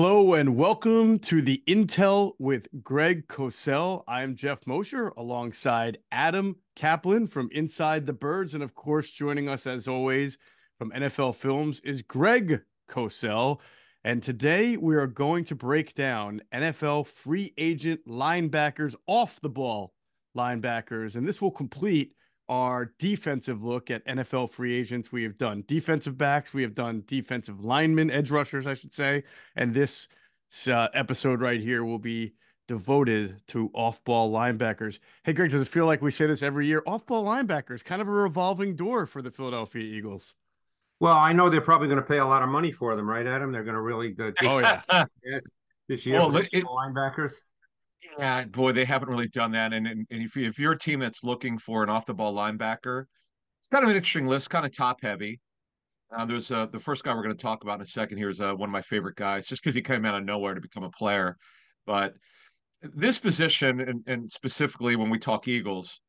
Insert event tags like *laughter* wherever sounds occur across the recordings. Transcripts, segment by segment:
Hello and welcome to the Intel with Greg Cosell. I'm Geoff Mosher alongside Adam Caplan from Inside the Birds. And of course, joining us as always from NFL Films is Greg Cosell. And today we are going to break down NFL free agent linebackers off the ball linebackers. And this will complete our defensive look at NFL free agents. We have done defensive backs, we have done defensive linemen, edge rushers, I should say. And this uh, episode right here will be devoted to off ball linebackers. Hey, Greg, does it feel like we say this every year? Off ball linebackers, kind of a revolving door for the Philadelphia Eagles. Well, I know they're probably going to pay a lot of money for them, right, Adam? They're going to really good. Oh yeah, *laughs* this year well, it, linebackers. Yeah, boy, they haven't really done that. And, and, and if, you, if you're a team that's looking for an off the ball linebacker, it's kind of an interesting list, kind of top heavy. Uh, there's uh, the first guy we're going to talk about in a second here is uh, one of my favorite guys, just because he came out of nowhere to become a player. But this position, and, and specifically when we talk Eagles,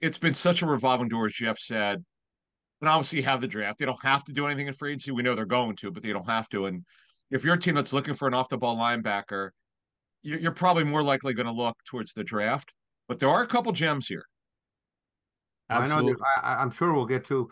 it's been such a revolving door, as Geoff said. And obviously, you have the draft. They don't have to do anything in free agency. We know they're going to, but they don't have to. And if you're a team that's looking for an off the ball linebacker, you're probably more likely going to look towards the draft. But there are a couple gems here. Absolutely. I know. I, am sure we'll get to.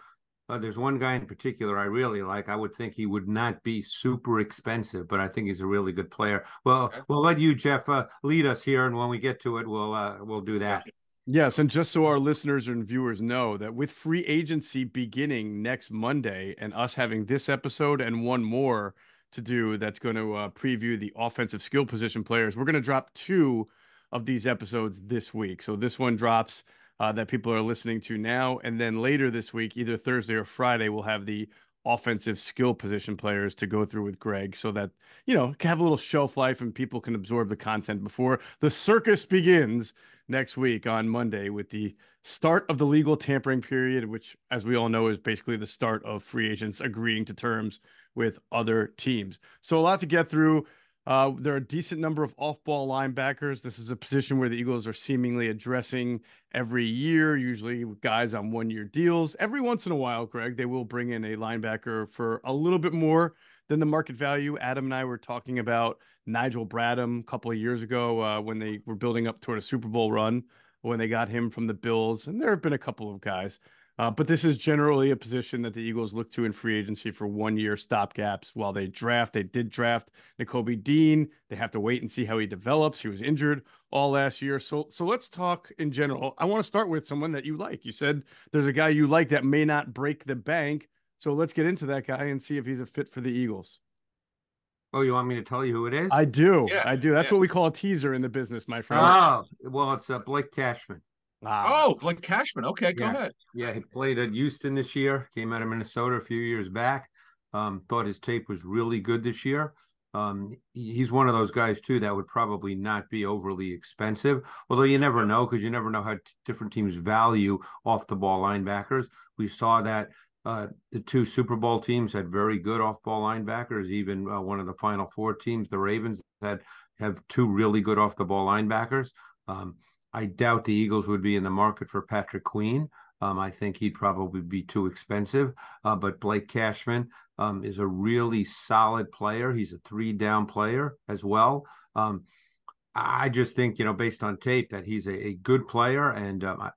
Uh, there's one guy in particular I really like. I would think he would not be super expensive, but I think he's a really good player. Well, okay. we'll let you, Geoff, uh, lead us here, and when we get to it, we'll uh, we'll do that. Yes, and just so our listeners and viewers know that with free agency beginning next Monday, and us having this episode and one more to do that's going to uh, preview the offensive skill position players. We're going to drop two of these episodes this week. So this one drops uh, that people are listening to now, and then later this week, either Thursday or Friday, we'll have the offensive skill position players to go through with Greg, so that you know have a little shelf life and people can absorb the content before the circus begins next week on Monday with the start of the legal tampering period, which, as we all know, is basically the start of free agents agreeing to terms with other teams. So a lot to get through. Uh, there are a decent number of off-ball linebackers. This is a position where the Eagles are seemingly addressing every year, usually guys on one-year deals. Every once in a while, Greg, they will bring in a linebacker for a little bit more than the market value. Adam and I were talking about Nigel Bradham a couple of years ago uh, when they were building up toward a Super Bowl run when they got him from the Bills, and there have been a couple of guys. Uh, but this is generally a position that the Eagles look to in free agency for one year stopgaps while they draft. They did draft Nakobe Dean. They have to wait and see how he develops. He was injured all last year. So so let's talk in general. I want to start with someone that you like. You said there's a guy you like that may not break the bank. So let's get into that guy and see if he's a fit for the Eagles. Oh, you want me to tell you who it is? I do. Yeah, I do. That's yeah. what we call a teaser in the business, my friend. Oh, well, it's uh, Blake Cashman. Wow. Oh, like Cashman. Okay, go yeah. ahead. Yeah, he played at Houston this year. Came out of Minnesota a few years back. Um, thought his tape was really good this year. Um, he's one of those guys too that would probably not be overly expensive. Although you never know because you never know how t- different teams value off the ball linebackers. We saw that uh, the two Super Bowl teams had very good off ball linebackers. Even uh, one of the Final Four teams, the Ravens, had have two really good off the ball linebackers. Um, I doubt the Eagles would be in the market for Patrick Queen. Um, I think he'd probably be too expensive. Uh, but Blake Cashman um, is a really solid player. He's a three down player as well. Um, I just think, you know, based on tape, that he's a, a good player, and um, I,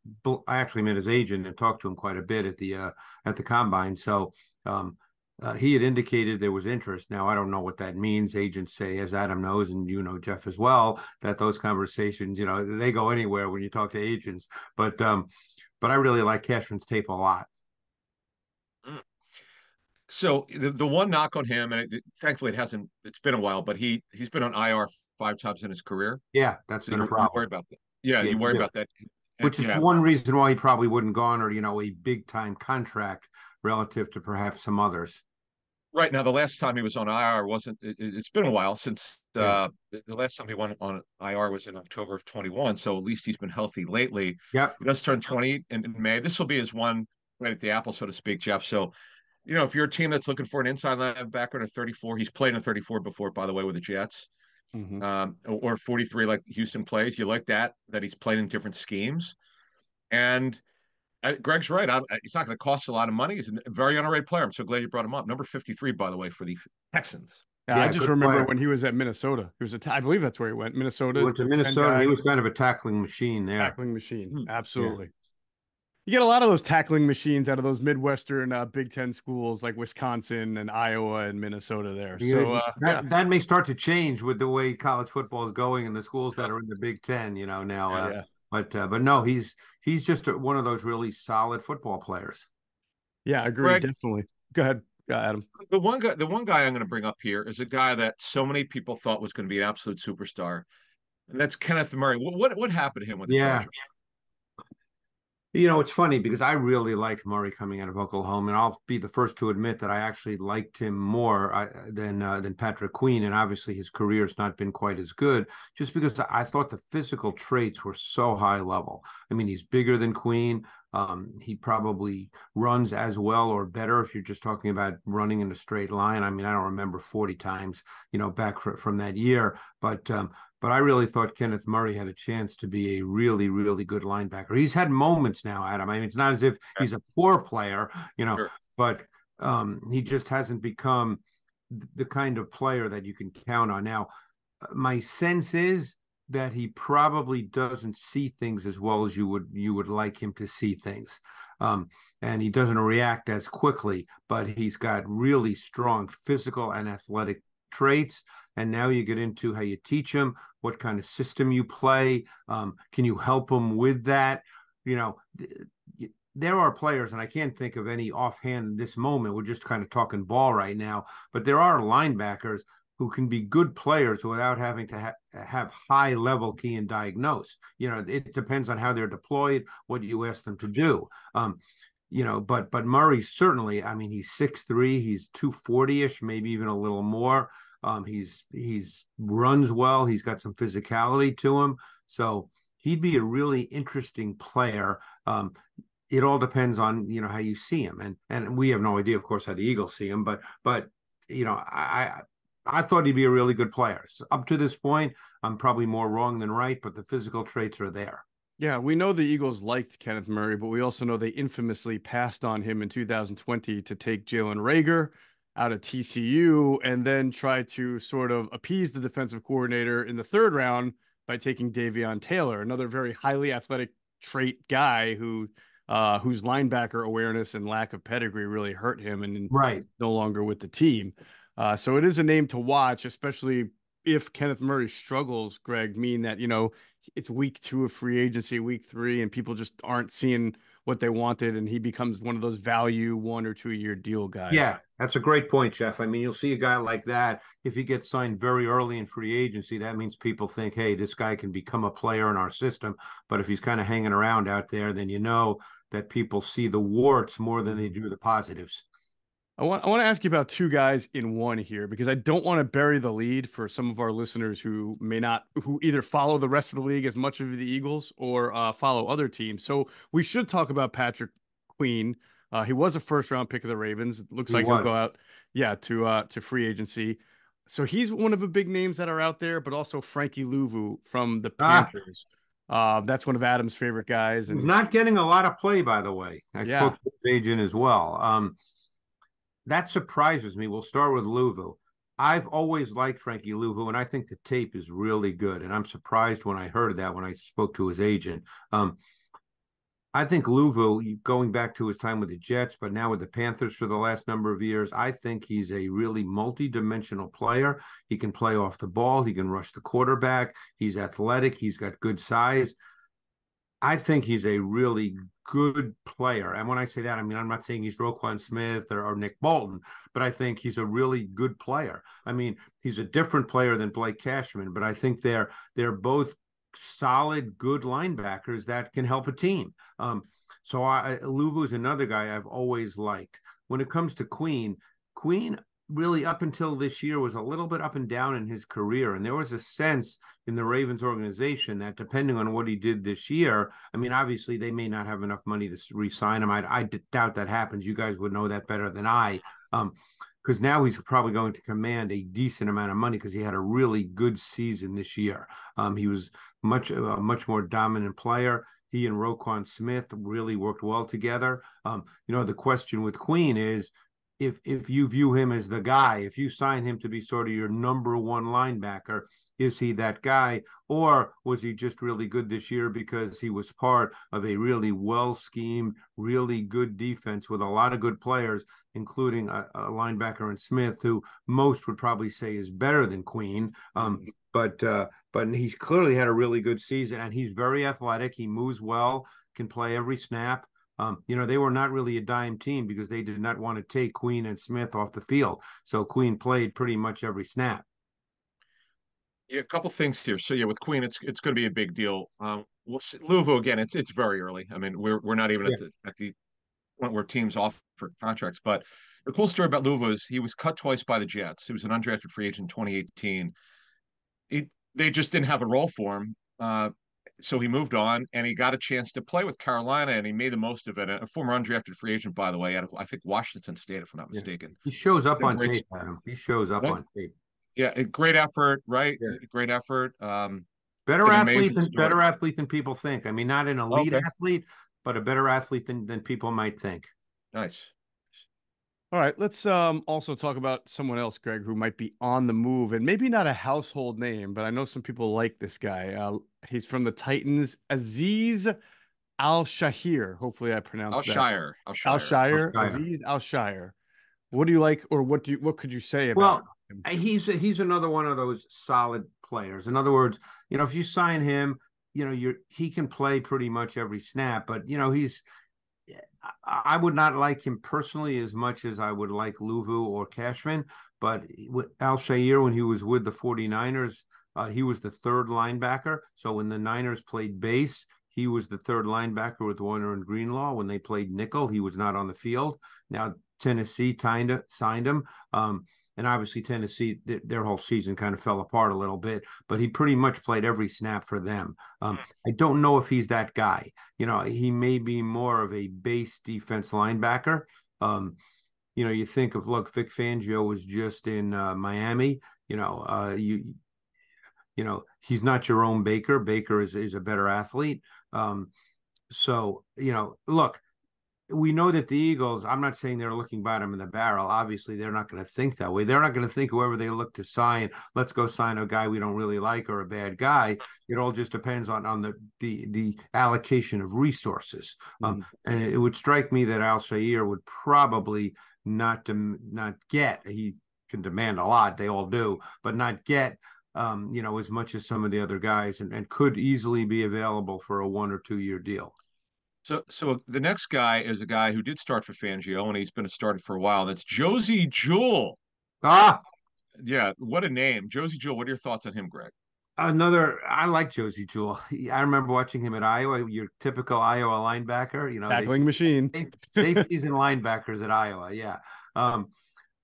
I, actually met his agent and talked to him quite a bit at the uh, at the combine. So um, uh, he had indicated there was interest. Now I don't know what that means. Agents say, as Adam knows, and you know Geoff as well, that those conversations, you know, they go anywhere when you talk to agents. But um, but I really like Cashman's tape a lot. Mm. So the, the one knock on him, and it, thankfully it hasn't. It's been a while, but he he's been on IR five times in his career. Yeah, that's so been a problem. Worry about that. Yeah, yeah you worry yeah. about that. Which is yeah. one reason why he probably wouldn't garner, you know, a big time contract relative to perhaps some others. Right now, the last time he was on IR wasn't. It, has been a while since uh, the last time he went on IR was in October of 21. So at least he's been healthy lately. Yep. He does turn 20 in, in May. This will be his one right at the apple, so to speak, Geoff. So, you know, if you're a team that's looking for an inside linebacker at 34, he's played in 34 before, by the way, with the Jets. Mm-hmm. Um, or 43 like Houston plays. You like that that he's played in different schemes, and Greg's right. I, he's not going to cost a lot of money. He's a very underrated player. I'm so glad you brought him up. Number 53, by the way, for the Texans. Yeah, Yeah, I just remember player. when he was at Minnesota. He was a, ta- I believe that's where he went. Minnesota. He went to Penn Minnesota. guy, He was kind of a tackling machine there. tackling machine. Hmm. Absolutely. You get a lot of those tackling machines out of those Midwestern uh, Big Ten schools like Wisconsin and Iowa and Minnesota there. Yeah, So uh, that yeah. that may start to change with the way college football is going and the schools that are in the Big Ten. You know now, Yeah, uh, yeah. But uh, but no, he's he's just a, one of those really solid football players. Yeah, I agree. Greg- Definitely. Go ahead, uh, Adam. The one guy, the one guy I'm going to bring up here is a guy that so many people thought was going to be an absolute superstar, and that's Kenneth Murray. What what, what happened to him with the Yeah. Chargers? You know, it's funny because I really liked Murray coming out of Oklahoma, and I'll be the first to admit that I actually liked him more uh, than uh, than Patrick Queen. And obviously, his career's not been quite as good, just because I thought the physical traits were so high level. I mean, he's bigger than Queen. Um, he probably runs as well or better if you're just talking about running in a straight line. I mean, I don't remember 40 times, you know, back fr- from that year, but um, but I really thought Kenneth Murray had a chance to be a really, really good linebacker. He's had moments now, Adam. I mean, it's not as if he's a poor player, you know, Sure. but um, he just hasn't become the kind of player that you can count on. Now, uh, my sense is that he probably doesn't see things as well as you would you would like him to see things. Um, and he doesn't react as quickly, but he's got really strong physical and athletic traits. And now you get into how you teach him, what kind of system you play. Um, can you help him with that? You know, th- there are players, and I can't think of any offhand this moment. We're just kind of talking ball right now, but there are linebackers who can be good players without having to ha- have high level key and diagnose. You know, it depends on how they're deployed, what you ask them to do. Um, you know, but but Murray certainly, I mean, he's six three, he's 240-ish, maybe even a little more. Um, he's he's runs well, he's got some physicality to him. So he'd be a really interesting player. Um, it all depends on you know how you see him, and and we have no idea, of course, how the Eagles see him, but but you know, I I thought he'd be a really good player. So up to this point, I'm probably more wrong than right, but the physical traits are there. Yeah, we know the Eagles liked Kenneth Murray, but we also know they infamously passed on him in 2020 to take Jalen Reagor out of TCU and then try to sort of appease the defensive coordinator in the third round by taking Davion Taylor, another very highly athletic trait guy who uh, whose linebacker awareness and lack of pedigree really hurt him and Right. no longer with the team. Uh, so it is a name to watch, especially if Kenneth Murray struggles, Greg, mean that, you know, it's week two of free agency, week three, and people just aren't seeing what they wanted, and he becomes one of those value one or two year deal guys. Yeah, that's a great point, Geoff. I mean, you'll see a guy like that if he gets signed very early in free agency. That means people think, hey, this guy can become a player in our system. But if he's kind of hanging around out there, then you know that people see the warts more than they do the positives. I want I want to ask you about two guys in one here because I don't want to bury the lead for some of our listeners who may not who either follow the rest of the league as much of the Eagles or uh, follow other teams. So we should talk about Patrick Queen. Uh, he was a first round pick of the Ravens. It looks He like was. he'll go out, yeah, to uh, to free agency. So he's one of the big names that are out there, but also Frankie Luvu from the Ah. Panthers. Uh, that's one of Adam's favorite guys, and He's not getting a lot of play, by the way. I Yeah. spoke to his agent as well. Um, that surprises me. We'll start with Luvu. I've always liked Frankie Luvu, and I think the tape is really good. And I'm surprised when I heard that when I spoke to his agent. Um, I think Luvu, going back to his time with the Jets, but now with the Panthers for the last number of years, I think he's a really multi-dimensional player. He can play off the ball. He can rush the quarterback. He's athletic. He's got good size. I think he's a really good player. And when I say that, I mean, I'm not saying he's Roquan Smith or, or Nick Bolton, but I think he's a really good player. I mean, he's a different player than Blake Cashman, but I think they're they're both solid, good linebackers that can help a team. Um, so I, Luvu is another guy I've always liked. When it comes to Queen, Queen really up until this year was a little bit up and down in his career and there was a sense in the Ravens organization that depending on what he did this year I mean obviously they may not have enough money to re-sign him. I, I doubt that happens. You guys would know that better than I. Um because now he's probably going to command a decent amount of money because he had a really good season this year. Um he was much a much more dominant player. He and Roquan Smith really worked well together. Um you know the question with Queen is if if you view him as the guy, if you sign him to be sort of your number one linebacker, is he that guy, or was he just really good this year because he was part of a really well schemed, really good defense with a lot of good players, including a, a linebacker in Smith, who most would probably say is better than Queen. Um, mm-hmm. but uh, but he's clearly had a really good season, and he's very athletic. He moves well, can play every snap. Um, you know, they were not really a dime team because they did not want to take Queen and Smith off the field. So Queen played pretty much every snap. Yeah, a couple things here. So yeah, with Queen, it's it's going to be a big deal. Um, we'll see, Luvu again. It's it's very early. I mean, we're we're not even yeah. at the at the point where teams offer contracts. But the cool story about Luvu is he was cut twice by the Jets. He was an undrafted free agent in 2018. He, they just didn't have a role for him. Uh, so he moved on and he got a chance to play with Carolina and he made the most of it. A former undrafted free agent, by the way, out of I think Washington State, if I'm not mistaken. He shows up on tape, Adam. He shows up right? on tape. Yeah, great effort, right? Yeah. Great effort. Um, better athlete than story. better athlete than people think. I mean, not an elite okay. athlete, but a better athlete than than people might think. Nice. All right, let's um, also talk about someone else, Greg, who might be on the move and maybe not a household name, but I know some people like this guy. Uh, he's from the Titans, Aziz Al-Shaair. Hopefully, I pronounced that. Al-Shaair. Al-Shaair. Azeez Al-Shaair. What do you like, or what do you, what could you say about well, him? Uh, he's he's another one of those solid players. In other words, you know, if you sign him, you know, you're he can play pretty much every snap, but you know, he's I would not like him personally as much as I would like Luvu or Cashman. But Al-Shaair, when he was with the 49ers, uh, he was the third linebacker. So when the Niners played base, he was the third linebacker with Warner and Greenlaw. When they played nickel, he was not on the field. Now Tennessee signed him. Um, and obviously Tennessee, th- their whole season kind of fell apart a little bit, but he pretty much played every snap for them. Um, hmm. I don't know if he's that guy. You know, he may be more of a base defense linebacker. Um, you know, you think of look, Vic Fangio was just in uh, Miami. You know, uh, you you know he's not Jerome Baker. Baker is is a better athlete. Um, so you know, look, we know that the Eagles, I'm not saying they're looking bottom in the barrel. Obviously, they're not going to think that way. They're not going to think whoever they look to sign, let's go sign a guy we don't really like or a bad guy. It all just depends on on the the the allocation of resources. Um, mm-hmm. Um, and it, would strike me that Al-Shaair would probably not to not get. He can demand a lot. They all do, but not get. Um, you know, as much as some of the other guys, and, and could easily be available for a one or two year deal. So, so the next guy is a guy who did start for Fangio, and he's been a starter for a while. That's Josey Jewell. Ah, yeah, what a name, Josey Jewell. What are your thoughts on him, Greg? Another, I like Josey Jewell. *laughs* I remember watching him at Iowa. Your typical Iowa linebacker, you know, tackling machine, safeties and linebackers at Iowa. Yeah, um,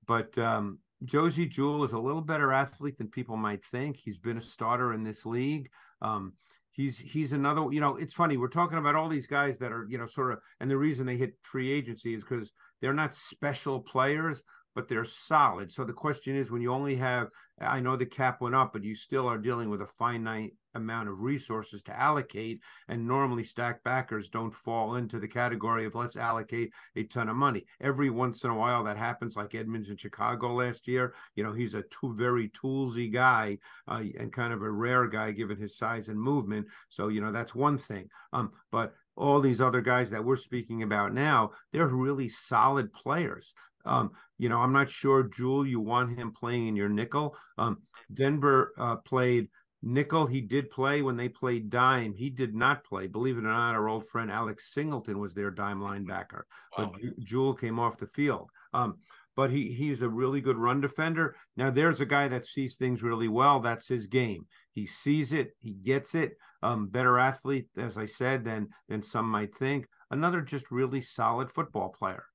but um, Josey Jewell is a little better athlete than people might think. He's been a starter in this league. Um, he's he's another you know it's funny we're talking about all these guys that are you know sort of and the reason they hit free agency is because they're not special players but they're solid so the question is when you only have i know the cap went up but you still are dealing with a finite amount of resources to allocate. And normally, stack backers don't fall into the category of let's allocate a ton of money. Every once in a while, that happens, like Edmunds in Chicago last year. You know, he's a too, very toolsy guy uh, and kind of a rare guy given his size and movement. So, you know, that's one thing. Um, but all these other guys that we're speaking about now, they're really solid players. Um, you know, I'm not sure, Jewell, you want him playing in your nickel. Um, Denver uh, played Nickel, he did play when they played dime. He did not play. Believe it or not, our old friend Alex Singleton was their dime linebacker, wow. but Jewell came off the field. Um, but he he's a really good run defender. Now there's a guy that sees things really well. That's his game. He sees it, he gets it. Um, better athlete, as I said, than than some might think. Another just really solid football player.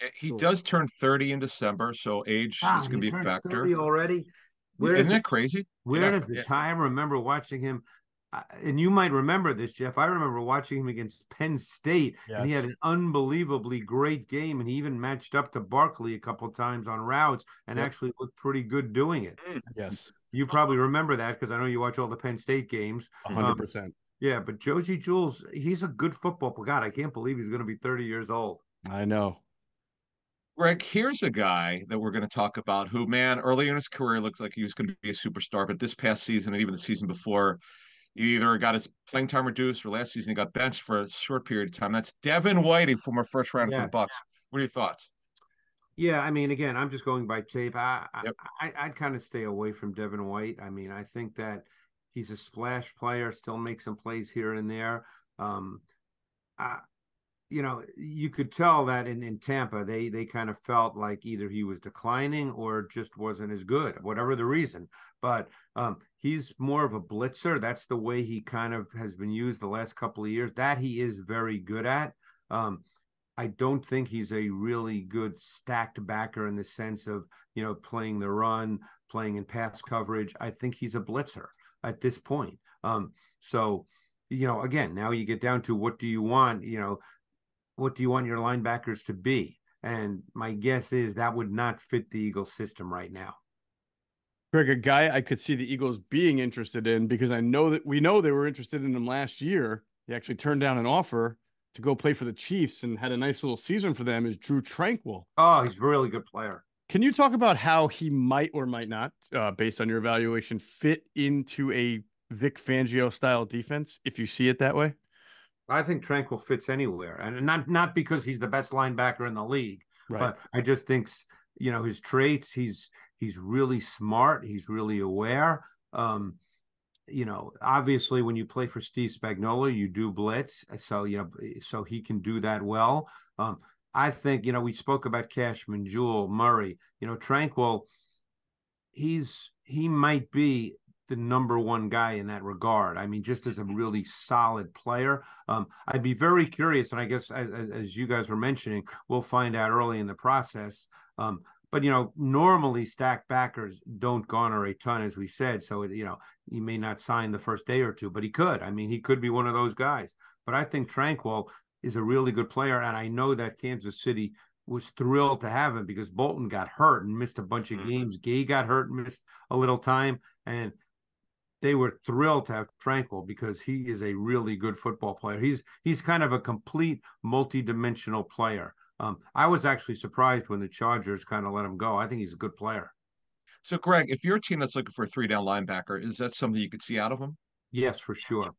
Eh, he does turn 30 in December, so age wow, is going to be a factor. already. Where Isn't that crazy? Where yeah, is the yeah. time? remember watching him, and you might remember this, Geoff. I remember watching him against Penn State, yes. and he had an unbelievably great game, and he even matched up to Barkley a couple times on routes, and yep. actually looked pretty good doing it. Mm. Yes, you probably remember that because I know you watch all the Penn State games. hundred um, percent. Yeah, but Josey Jewell's he's a good football. God, I can't believe he's going to be thirty years old. I know. Greg, here's a guy that we're going to talk about who, man, early in his career looked like he was going to be a superstar, but this past season and even the season before, he either got his playing time reduced or last season he got benched for a short period of time. That's Devin Whitey, former first round yeah. for the Bucs. What are your thoughts? Yeah, I mean, again, I'm just going by tape. I, yep. I, I would kind of stay away from Devin White. I mean, I think that he's a splash player, still makes some plays here and there. Um, I, you know, you could tell that in, in Tampa, they they kind of felt like either he was declining or just wasn't as good, whatever the reason. But um, he's more of a blitzer. That's the way he kind of has been used the last couple of years. That he is very good at. Um, I don't think he's a really good stacked backer in the sense of you know playing the run, playing in pass coverage. I think he's a blitzer at this point. Um, so you know, again, now you get down to what do you want? You know, what do you want your linebackers to be? And my guess is that would not fit the Eagles system right now. Greg, a guy I could see the Eagles being interested in because I know that we know they were interested in him last year. He actually turned down an offer to go play for the Chiefs and had a nice little season for them is Drue Tranquill. Oh, he's a really good player. Can you talk about how he might or might not, uh, based on your evaluation, fit into a Vic Fangio style defense if you see it that way? I think Tranquill fits anywhere, and not not because he's the best linebacker in the league, right. but I just think you know his traits. He's he's really smart. He's really aware. Um, you know, obviously, when you play for Steve Spagnuolo, you do blitz, so you know, so he can do that well. Um, I think you know we spoke about Cashman, Jewell, Murray. You know, Tranquill, He's he might be the number one guy in that regard. I mean, just as a really solid player. Um, I'd be very curious, and I guess as, as, you guys were mentioning, we'll find out early in the process. Um, but you know, normally stacked backers don't garner a ton, as we said. So it, you know, he may not sign the first day or two, but he could. I mean, he could be one of those guys. But I think Tranquill is a really good player, and I know that Kansas City was thrilled to have him because Bolton got hurt and missed a bunch of mm-hmm. games. Gay got hurt and missed a little time, and they were thrilled to have Tranquill because he is a really good football player. He's he's kind of a complete multi-dimensional player. Um, I was actually surprised when the Chargers kind of let him go. I think he's a good player. So, Greg, if you're a team that's looking for a three-down linebacker, is that something you could see out of him? Yes, for sure.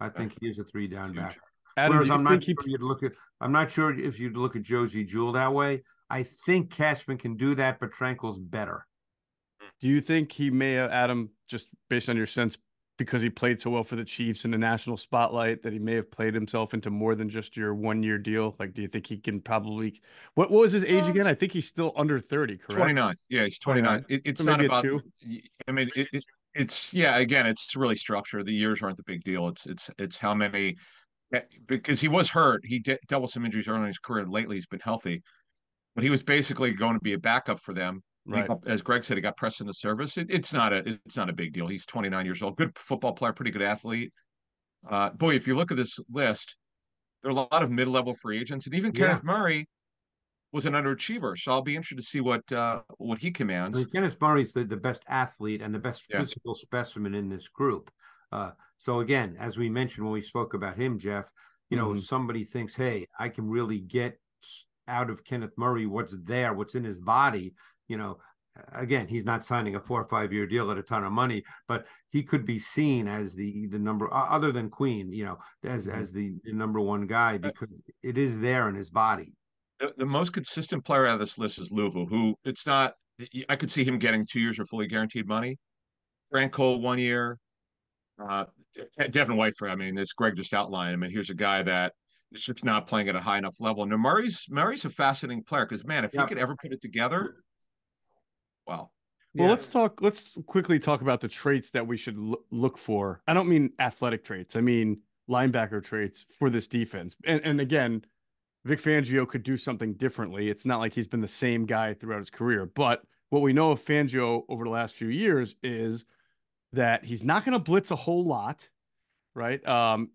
I think he is a three-down backer. Adam, Whereas I'm not sure he... you'd look at. I'm not sure if you'd look at Josey Jewell that way. I think Cashman can do that, but Tranquill's better. Do you think he may have, Adam, just based on your sense, because he played so well for the Chiefs in the national spotlight, that he may have played himself into more than just your one year deal? Like, do you think he can probably, what, what was his age again? I think he's still under 30, correct? 29. Yeah, he's 29. 29. It, it's so not about, two? I mean, it, it, it's, yeah, again, it's really structure. The years aren't the big deal. It's, it's, it's how many, eh, because he was hurt. He de- dealt with some injuries early in his career. Lately, he's been healthy, but he was basically going to be a backup for them Right. as Greg said, he got pressed into service. It, it's not a it's not a big deal. He's 29 years old, good football player, pretty good athlete. Uh, boy, if you look at this list, there are a lot of mid-level free agents, and even yeah. Kenneth Murray was an underachiever. So I'll be interested to see what uh, what he commands. I mean, Kenneth Murray's the, the best athlete and the best yeah. physical specimen in this group. Uh, so again, as we mentioned when we spoke about him, Geoff, you know, mm-hmm. somebody thinks, hey, I can really get out of Kenneth Murray what's there, what's in his body you know, again, he's not signing a four or five year deal at a ton of money, but he could be seen as the the number other than Queen, you know, as mm-hmm. as the, the number one guy because it is there in his body. The, the most consistent player out of this list is Luvu, who it's not. I could see him getting two years of fully guaranteed money. Frank Cole one year. Uh, Devin White for I mean, as Greg just outlined. I mean, here's a guy that is just not playing at a high enough level. Now Murray's Murray's a fascinating player because man, if he could ever put it together, Wow. Well, yeah. let's talk. Let's quickly talk about the traits that we should l- look for. I don't mean athletic traits. I mean linebacker traits for this defense. And, and again, Vic Fangio could do something differently. It's not like he's been the same guy throughout his career. But what we know of Fangio over the last few years is that he's not going to blitz a whole lot, right? Um,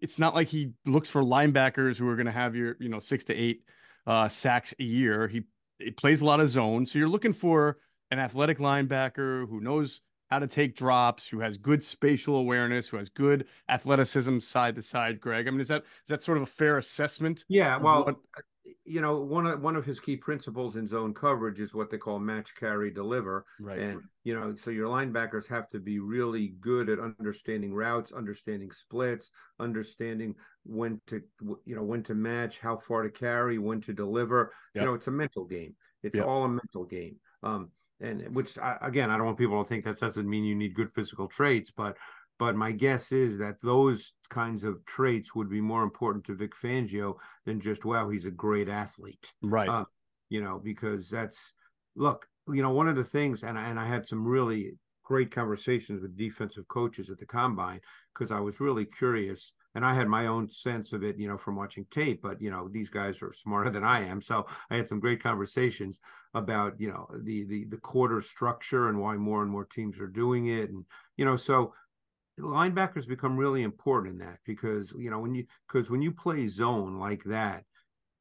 it's not like he looks for linebackers who are going to have your, you know, six to eight uh, sacks a year. He, he plays a lot of zone. So you're looking for an athletic linebacker who knows how to take drops, who has good spatial awareness, who has good athleticism side to side. Greg, I mean, is that is that sort of a fair assessment? Yeah. Well, what... Uh, you know, one of one of his key principles in zone coverage is what they call match carry deliver. Right. And you know, so your linebackers have to be really good at understanding routes, understanding splits, understanding when to you know when to match, how far to carry, when to deliver. Yep. You know, it's a mental game. It's yep. all a mental game. Um, and which I, again, I don't want people to think that doesn't mean you need good physical traits, but but my guess is that those kinds of traits would be more important to Vic Fangio than just, wow, he's a great athlete. Right. Uh, you know, because that's, look, you know, one of the things, and and I had some really great conversations with defensive coaches at the combine because I was really curious and I had my own sense of it, you know, from watching tape, but you know, these guys are smarter than I am. So I had some great conversations about, you know, the the the quarter structure and why more and more teams are doing it. And, you know, so linebackers become really important in that because you know when you because when you play zone like that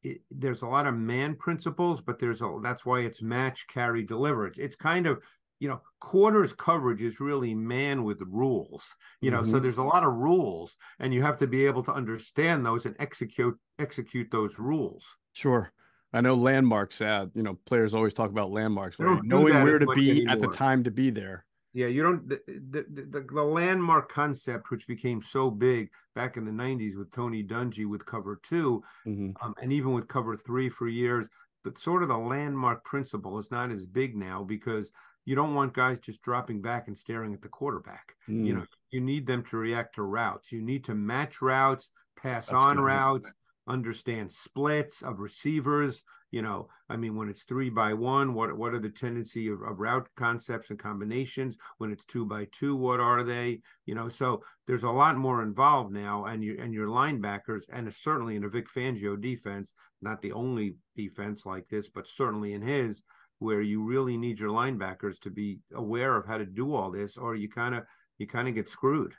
it, there's a lot of man principles but there's a that's why it's match carry deliver it's, it's kind of you know quarters coverage is really man with rules you know mm-hmm. so there's a lot of rules and you have to be able to understand those and execute execute those rules sure I know landmarks. Uh, you know, players always talk about landmarks, knowing where to be anymore. at the time to be there. Yeah, you don't the, the the, the landmark concept, which became so big back in the '90s with Tony Dungy with Cover 2 mm-hmm. um, and even with Cover Three for years. But sort of the landmark principle is not as big now because you don't want guys just dropping back and staring at the quarterback. Mm. You know, you need them to react to routes. You need to match routes, pass That's on routes, understand splits of receivers. You know, I mean, when it's three by one, what what are the tendency of, of route concepts and combinations? When it's two by two, what are they? You know, so there's a lot more involved now, and you and your linebackers, and certainly in a Vic Fangio defense, not the only defense like this, but certainly in his, where you really need your linebackers to be aware of how to do all this, or you kind of you kind of get screwed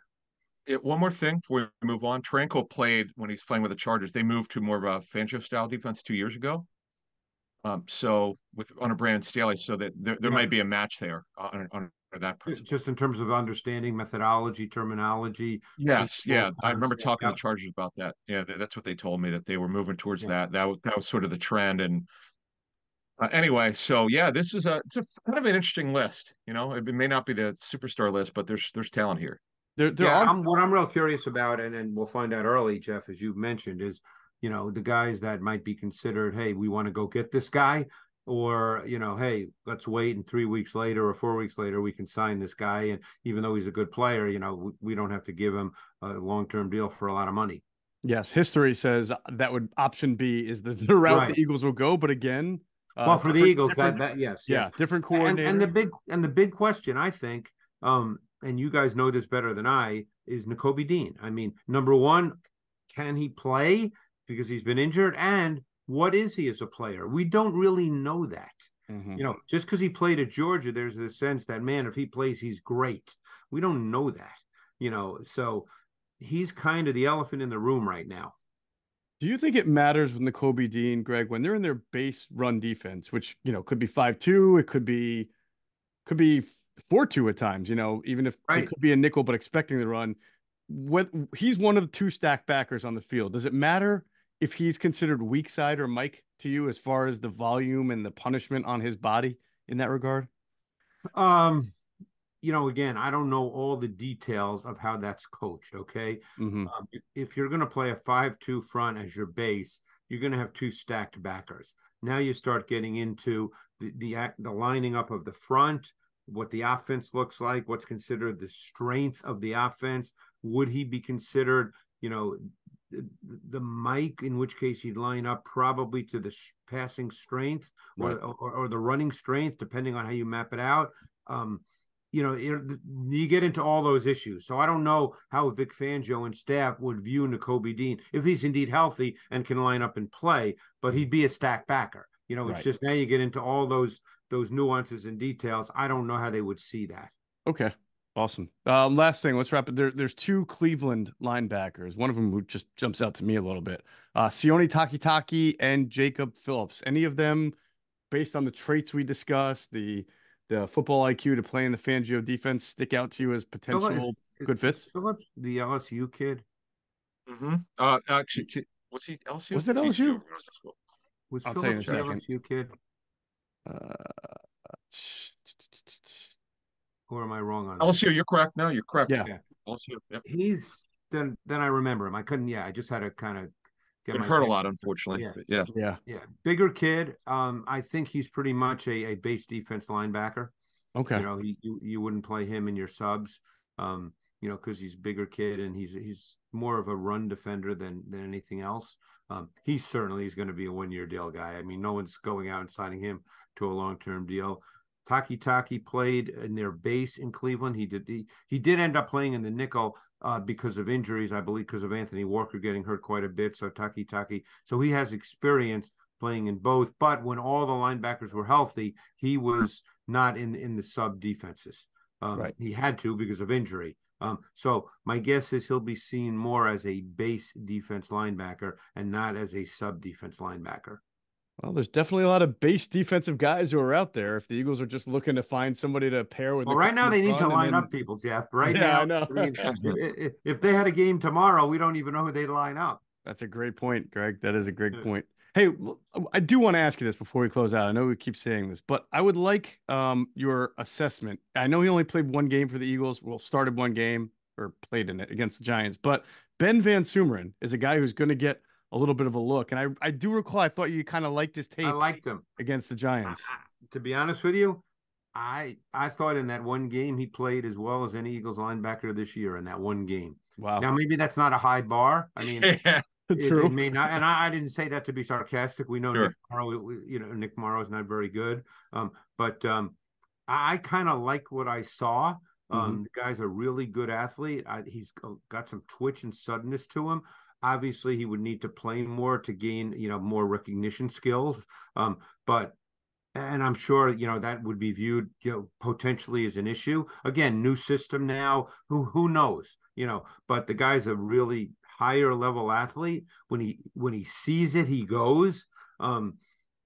it, one more thing before we move on. Tranquill played when he's playing with the Chargers. They moved to more of a Fangio style defense two years ago. Um, so with under Brandon Staley, so that there, there yeah. might be a match there on, on that principle. Just in terms of understanding methodology, terminology. Yes, yeah, I remember talking yeah. to the Chargers about that. Yeah, that's what they told me that they were moving towards yeah. that. That was, that was sort of the trend. And uh, anyway, so yeah, this is a it's a kind of an interesting list. You know, it may not be the superstar list, but there's there's talent here. There, there yeah, are... I'm, what I'm real curious about, and, and we'll find out early, Geoff, as you mentioned, is you know the guys that might be considered, hey, we want to go get this guy, or you know, hey, let's wait, and three weeks later or four weeks later, we can sign this guy, and even though he's a good player, you know, we, we don't have to give him a long term deal for a lot of money. Yes, history says that would option B is the, the *laughs* route right. the Eagles will go, but again, uh, well, for the Eagles, that, that yes, yeah, yes. different coordinator. And, and, the big and the big question, I think, um, and you guys know this better than I, is Nakobe Dean. I mean, number one, can he play because he's been injured? And what is he as a player? We don't really know that. Mm-hmm. You know, just because he played at Georgia, there's a sense that man, if he plays, he's great. We don't know that. You know, so he's kind of the elephant in the room right now. Do you think it matters with Nakobe Dean, Greg, when they're in their base run defense, which you know could be five two, it could be could be four two at times, you know, even if right. it could be a nickel, but expecting the run. What he's one of the two stack backers on the field. Does it matter if he's considered weak side or Mike to you as far as the volume and the punishment on his body in that regard? Um, you know, again, I don't know all the details of how that's coached. Okay, mm-hmm. um, if you're going to play a five-two front as your base, you're going to have two stacked backers. Now you start getting into the the, the lining up of the front what the offense looks like, what's considered the strength of the offense. Would he be considered, you know, the, the Mike, in which case he'd line up probably to the passing strength or, right. or, or, the running strength, depending on how you map it out. Um, you know, it, you get into all those issues. So I don't know how Vic Fangio and staff would view Nakobe Dean if he's indeed healthy and can line up and play, but he'd be a stack backer. You know, it's right. just now you get into all those those nuances and details. I don't know how they would see that. Okay. Awesome. Uh, last thing, let's wrap it. There, there's two Cleveland linebackers. One of them who just jumps out to me a little bit. Uh, Sione Takitaki and Jacob Phillips. Any of them, based on the traits we discussed, the the football IQ to play in the Fangio defense, stick out to you as potential Phillips, good fits? Philip, the LSU kid. Mm-hmm. Uh, actually, was he LSU? Was it LSU? Was I'll tell you in a second. you kid, Uh, or am I wrong on that? LSU, you're correct. No, you're correct. Yeah. Yeah. LSU. Yep. He's then then I remember him. I couldn't. Yeah, I just had to kind of get Been my hurt a lot, unfortunately. Yeah. Yeah. yeah. Yeah, bigger kid. Um, I think he's pretty much a, a base defense linebacker. Okay. You know, he you, you wouldn't play him in your subs. Um, you know, because he's bigger kid and he's he's more of a run defender than than anything else. Um, he certainly is going to be a one year deal guy. I mean, no one's going out and signing him to a long term deal. Takitaki played in their base in Cleveland. He did he, he did end up playing in the nickel uh, because of injuries, I believe, because of Anthony Walker getting hurt quite a bit. So Takitaki, so he has experience playing in both. But when all the linebackers were healthy, he was not in in the sub defenses. Um, Right. He had to because of injury. Um, so my guess is he'll be seen more as a base defense linebacker and not as a sub defense linebacker. Well, there's definitely a lot of base defensive guys who are out there. If the Eagles are just looking to find somebody to pair with, Well, right now they need to line then- up people, Geoff. *laughs* Right Yeah, I now, know. *laughs* i- i- if they had a game tomorrow, we don't even know who they'd line up. That's a great point, Greg. That is a great point. Hey, I do want to ask you this before we close out. I know we keep saying this, but I would like um, your assessment. I know he only played one game for the Eagles. Well, started one game or played in it against the Giants, but Ben VanSumeren is a guy who's going to get a little bit of a look. And I, I do recall, I thought you kind of liked his tape I liked him. against the Giants. I- to be honest with you, I I thought in that one game he played as well as any Eagles linebacker this year in that one game. Wow, Now maybe that's not a high bar. I *laughs* mean, yeah. it, true. it may not, and I, I didn't say that to be sarcastic. We know Sure. Nick Morrow, you know, Nick Morrow is not very good. Um, but um, I, I kind of like what I saw. Mm-hmm. Um, the guy's a really good athlete. I, he's got some twitch and suddenness to him. Obviously, he would need to play more to gain, you know, more recognition skills. Um, but and I'm sure you know that would be viewed, you know, potentially as an issue. Again, new system now. Who who knows? You know, but the guy's a really higher level athlete. When he when he sees it, he goes. Um,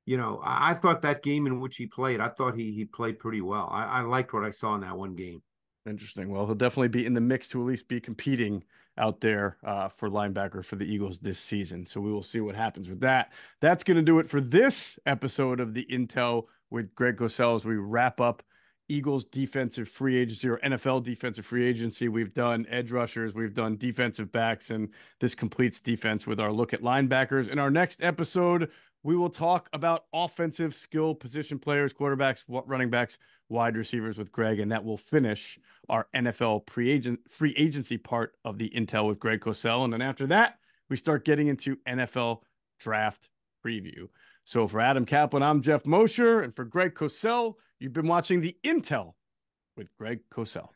you know, I, I thought that game in which he played, I thought he he played pretty well. I, I liked what I saw in that one game. Interesting. Well, he'll definitely be in the mix to at least be competing out there uh, for linebacker for the Eagles this season. So we will see what happens with that. That's going to do it for this episode of the Intel with Greg Cosell as we wrap up Eagles defensive free agency or NFL defensive free agency. We've done edge rushers, we've done defensive backs, and this completes defense with our look at linebackers. In our next episode, we will talk about offensive skill position players, quarterbacks, running backs, wide receivers with Greg, and that will finish our NFL pre-agent free agency part of the Intel with Greg Cosell. And then after that, we start getting into NFL draft preview. So for Adam Caplan, I'm Geoff Mosher, and for Greg Cosell, you've been watching the Intel with Greg Cosell.